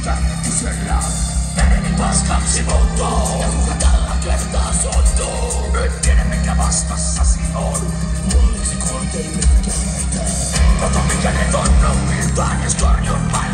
φτάνει τη σελά Παίρνει βάσκα ψηφωτό Κατάλα κλεφτά σωτό Επικαίνε με μια βάσκα σαν συνόλου Μόνοι ξηκώνται οι μερικές Πρώτο πήγαινε τον νοπιλ Πάνε σκόρνιον πάλι